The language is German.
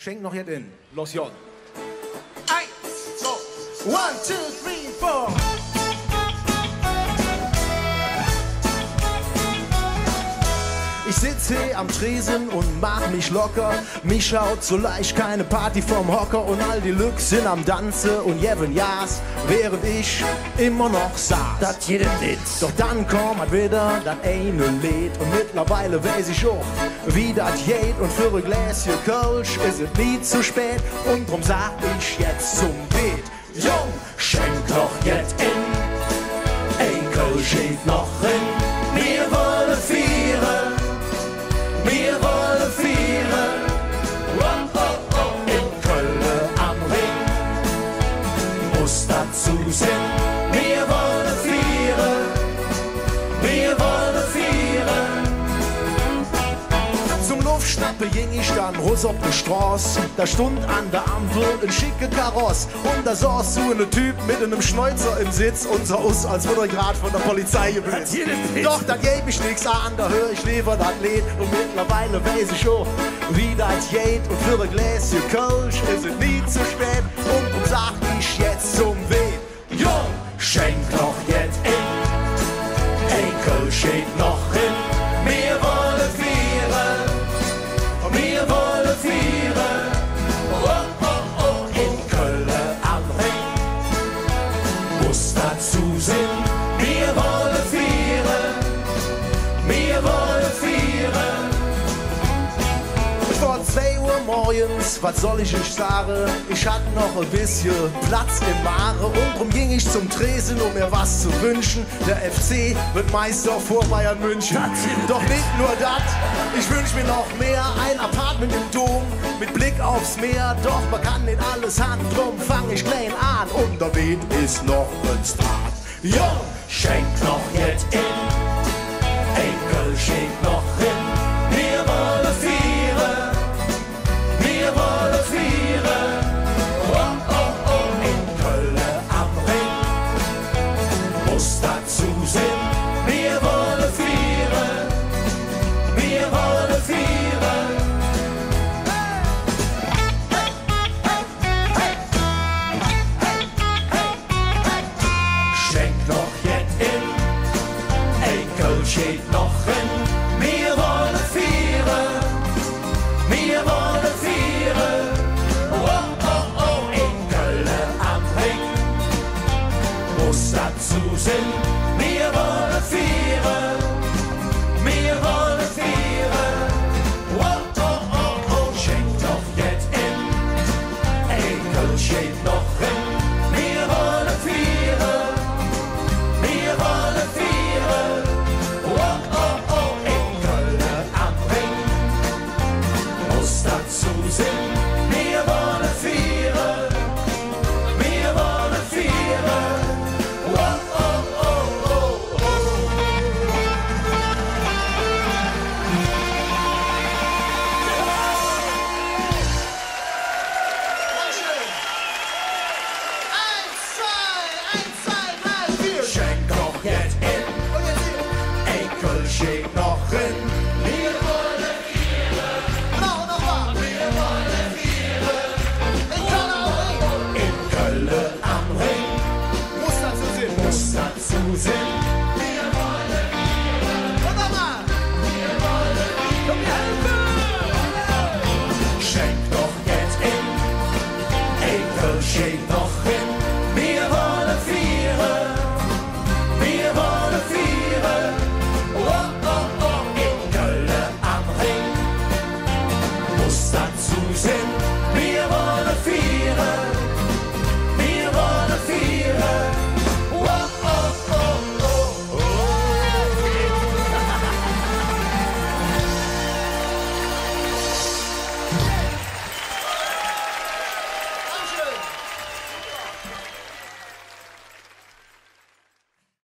Schenk noch jetzt in. Los J. Eins, zwei, one, two, three, four. Ich sitze hier am Tresen und mach mich locker. Mich schaut so leicht keine Party vom Hocker und all die Lücks sind am Danze und Jevin Jas, während ich immer noch saß. Das jeden Witz. Doch dann kommt wieder das eine Lied und mittlerweile weiß ich auch, wie das geht und für ein Gläschen Kölsch ist es nie zu spät und drum sag ich jetzt zum Beat. Jung, Zum Luftschnappe ging ich dann raus auf die Straße. Da stund an der Ampel ein schicke Kaross. Und da saß so ein Typ mit einem Schnäuzer im Sitz und sah aus, als würde er gerade von der Polizei geblitzt. Doch, da geb ich nix an, da hör ich lieber das Lied. Und mittlerweile weiß ich auch, wie das geht. Und für ein Gläschen Kölsch ist es nie zu spät. Und Muss dazu sein. Wir wollen vieren. Wir wollen. Es war 2 Uhr morgens, was soll ich euch sagen? Ich hatte noch ein bisschen Platz im Mare und drum ging ich zum Tresen, um mir was zu wünschen. Der FC wird Meister vor Bayern München. Doch nicht nur das, ich wünsch mir noch mehr. Ein Apartment im Dom mit Blick aufs Meer. Doch man kann nicht alles haben, drum fang ich klein an. Und der Wind ist noch ein Start. Jung, schenk noch jetzt in. Dazu sein. Wir wollen vieren. Wir wollen vieren. Oh, oh, oh, oh, schenk doch jetzt in. Enkel steht noch